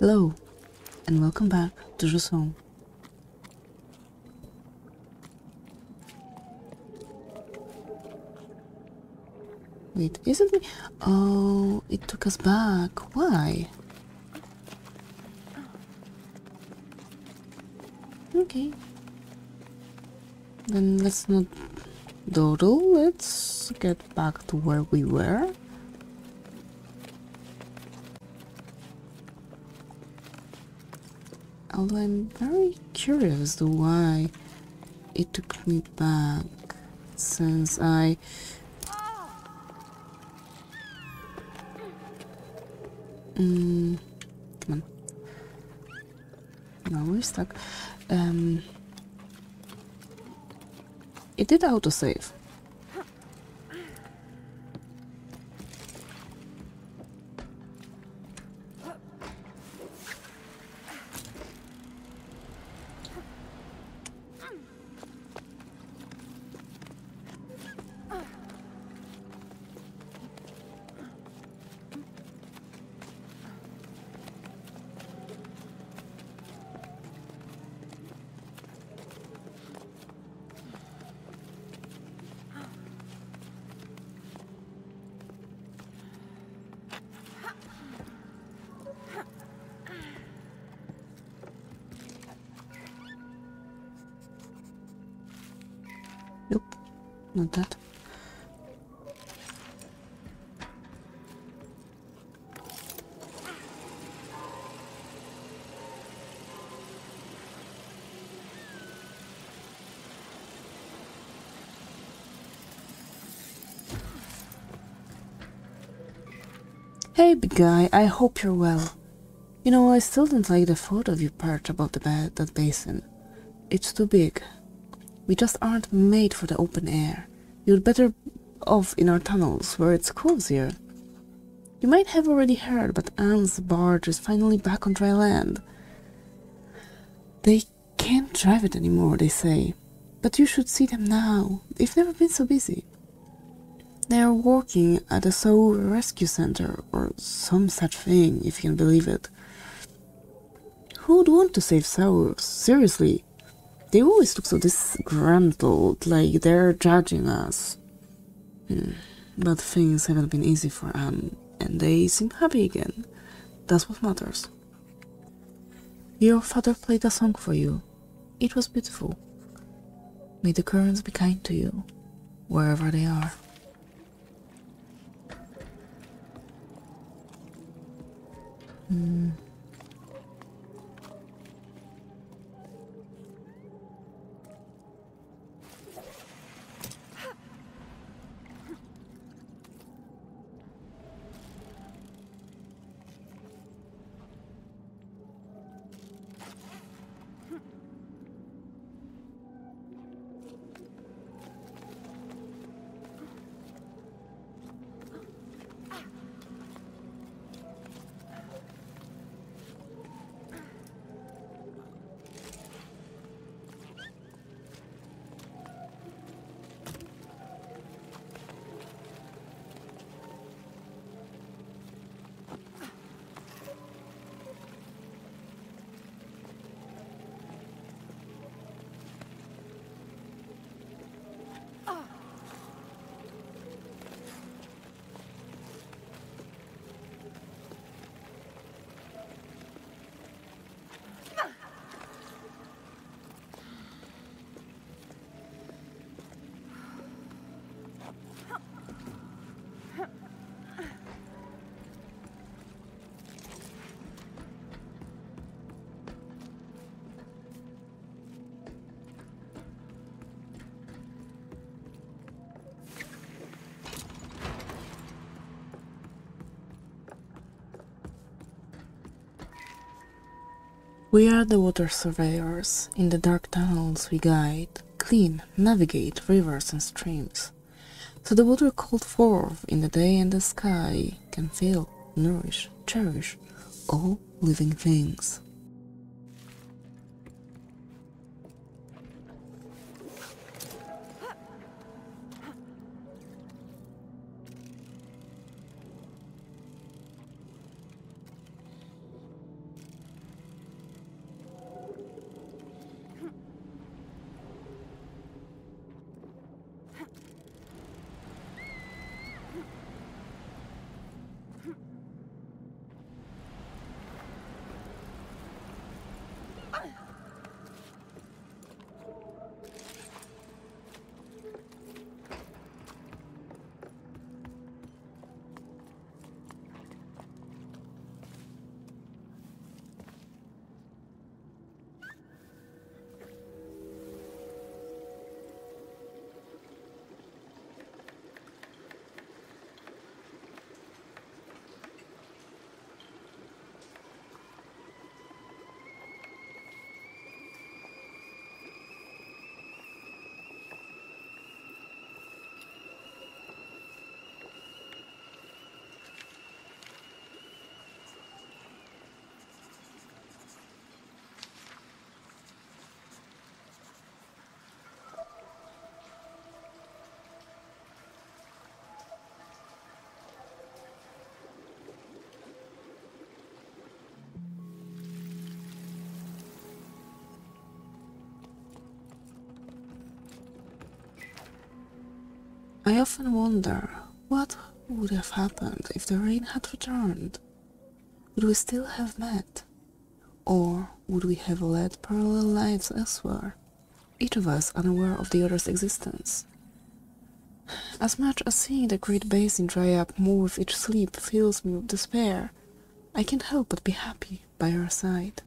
Hello, and welcome back to Jusant. Wait, is it me? Oh, it took us back. Why? Okay. Then let's not dawdle. Let's get back to where we were. Although I'm very curious to why it took me back since I Mm, come on. No, we're stuck. Um, it did autosave. Not that. Hey, big guy, I hope you're well. You know, I still don't like the thought of you perched above the bed, that basin. It's too big. We just aren't made for the open air. You'd better off in our tunnels, where it's cozier. You might have already heard, but Anne's barge is finally back on dry land. They can't drive it anymore, they say. But you should see them now. They've never been so busy. They are working at a Soul Rescue Center, or some such thing, if you can believe it. Who'd want to save souls? Seriously. They always look so disgruntled, like they're judging us. Hmm. But things haven't been easy for Anne, and they seem happy again. That's what matters. Your father played a song for you. It was beautiful. May the currents be kind to you, wherever they are. Hmm. We are the water surveyors. In the dark tunnels we guide, clean, navigate rivers and streams. So the water called forth in the day and the sky can fill, nourish, cherish all living things. I often wonder what would have happened if the rain had returned. Would we still have met? Or would we have led parallel lives elsewhere, each of us unaware of the other's existence? As much as seeing the great basin dry up more with each sleep fills me with despair, I can't help but be happy by her side.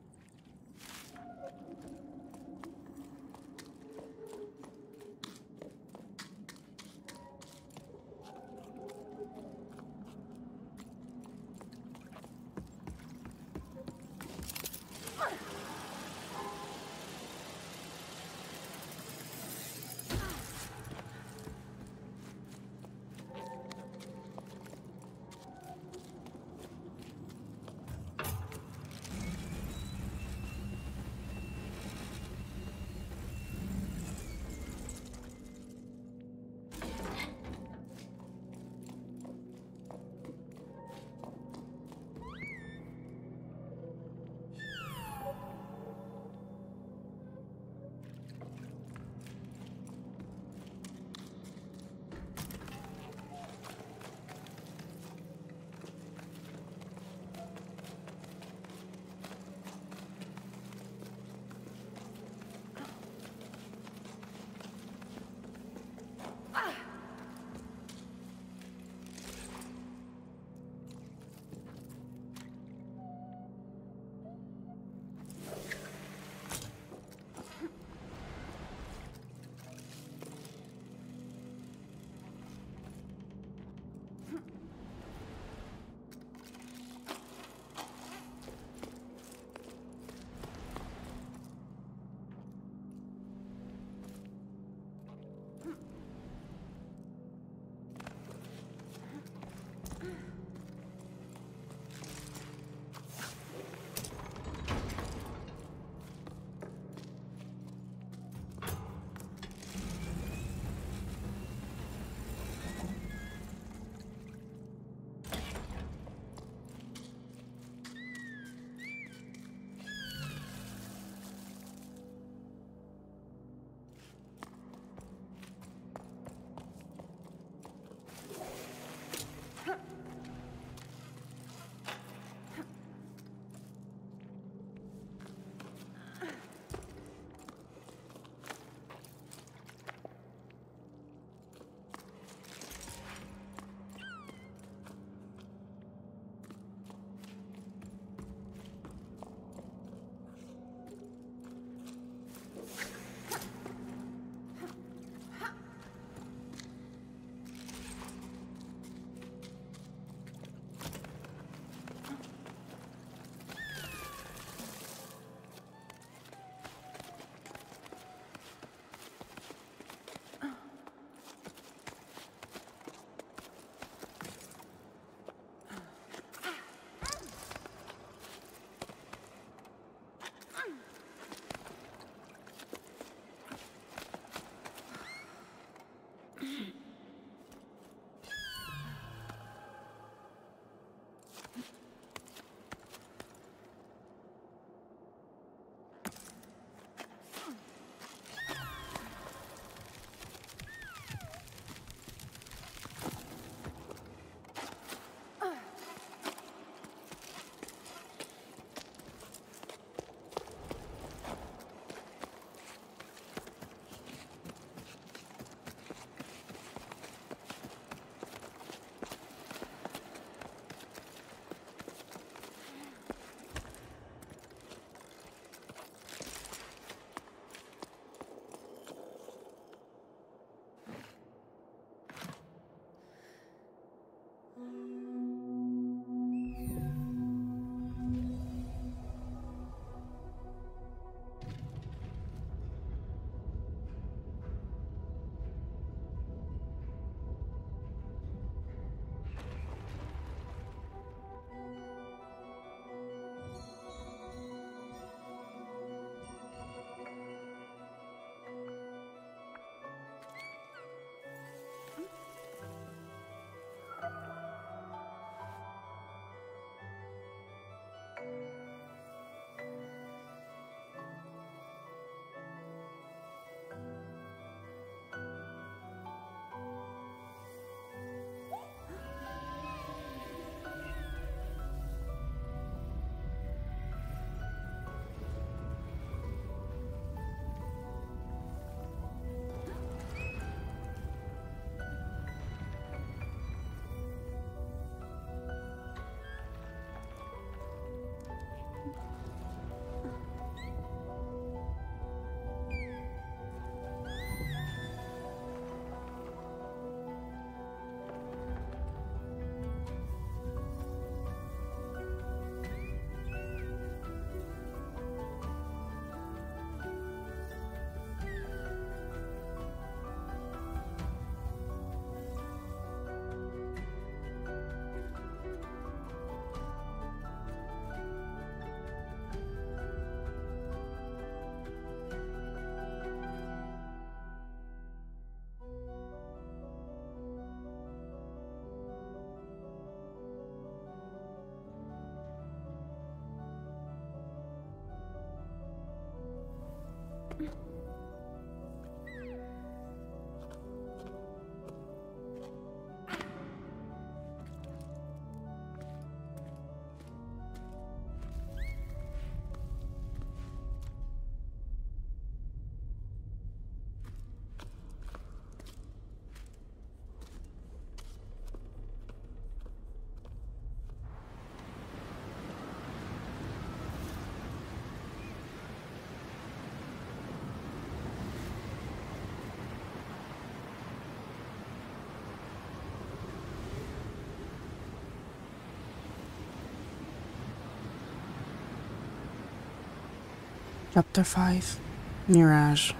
Chapter 5 Mirage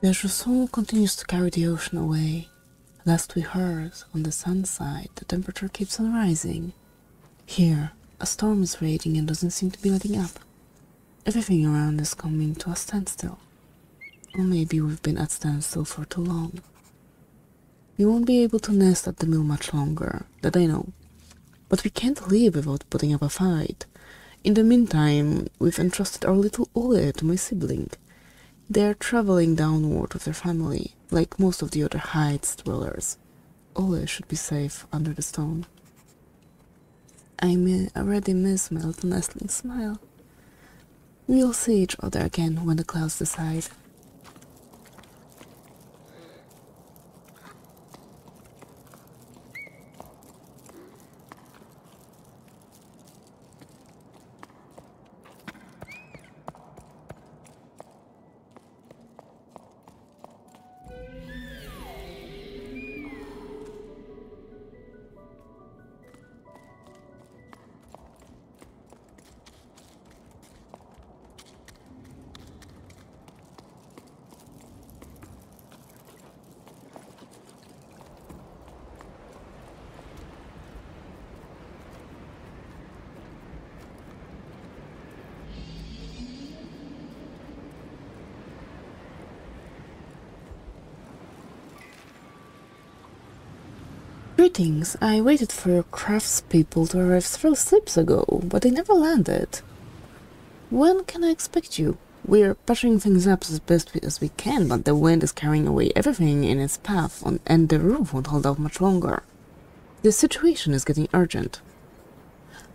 The Jusant continues to carry the ocean away. Last we heard, on the sun side, the temperature keeps on rising. Here, a storm is raging and doesn't seem to be letting up. Everything around is coming to a standstill. Or maybe we've been at standstill for too long. We won't be able to nest at the mill much longer, that I know. But we can't leave without putting up a fight. In the meantime, we've entrusted our little Ole to my sibling. They are traveling downward with their family, like most of the other heights dwellers. Ole should be safe under the stone. I mi- already miss my little nestling smile. We'll see each other again when the clouds decide. Greetings. I waited for your craftspeople to arrive several steps ago, but they never landed. When can I expect you? We're patching things up as best we- as we can, but the wind is carrying away everything in its path, and the roof won't hold out much longer. The situation is getting urgent.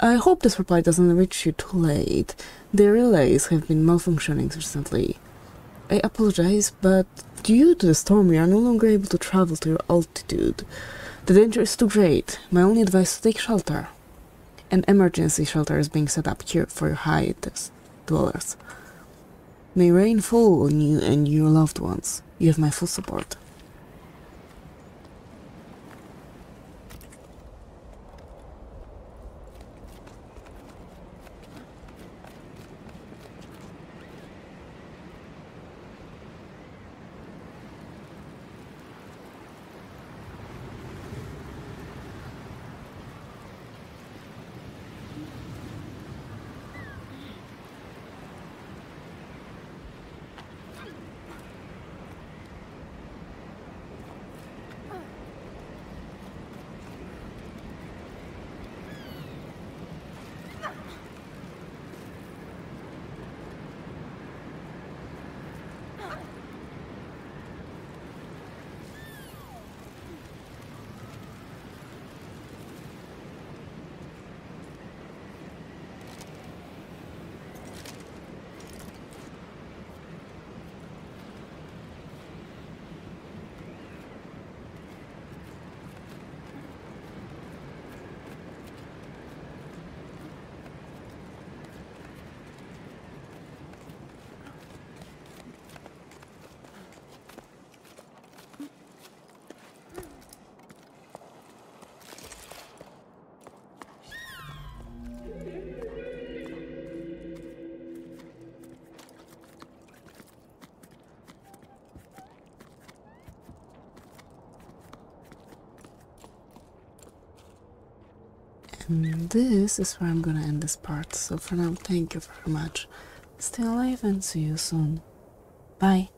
I hope this reply doesn't reach you too late. The relays have been malfunctioning recently. I apologize, but due to the storm, we are no longer able to travel to your altitude. The danger is too great. My only advice is to take shelter. An emergency shelter is being set up here for your highest dwellers. May rain fall on you and your loved ones. You have my full support. And this is where I'm gonna end this part. So for now, thank you very much. Stay alive and see you soon. Bye.